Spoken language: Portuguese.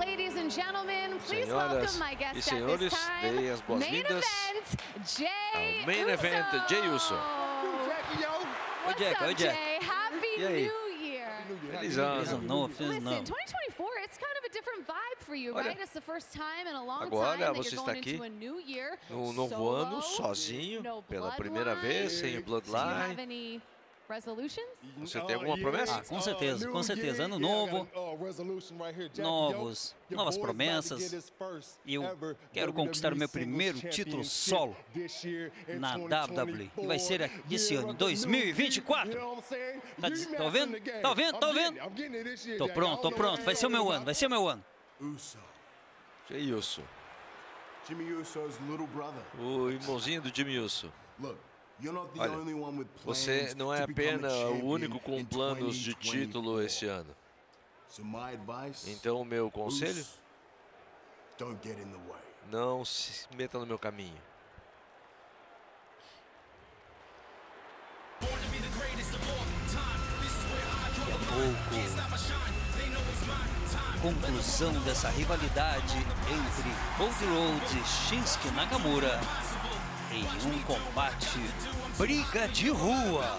ladies and gentlemen, please Senhoras welcome my e guest at senhores, this time. as Main boas-vindas event, Jay ao Main Event, Jey Uso. What's Jack, up, oi, Jack. Jay? Happy? New Year. Feliz Feliz ano. novo, feliz Listen, ano novo. 2024, it's kind of a different vibe for you, Olha, right? It's the first time in a long agora time that você you're está going aqui into a new year No novo solo, ano, sozinho, pela primeira vez, sem o Bloodline. Você tem alguma promessa? Ah, com certeza, com certeza. Ano novo, novos, novas promessas. E eu quero conquistar o meu primeiro título solo na WWE. E vai ser esse ano, 2024. Tá, diz- tá ouvindo? Tá ouvindo? Tá ouvindo? Tô pronto, tô pronto. Vai ser o meu ano, vai ser o meu ano. Little brother. o irmãozinho do Jimmy Uso. Olha, only one with Você não é apenas o único com planos de 2024. título esse ano. So my advice, Então, o meu conselho, Uso, don't get in the way. não se meta no meu caminho. Daqui a pouco, conclusão dessa rivalidade entre Cody Rhodes e Shinsuke Nakamura em um combate briga de rua.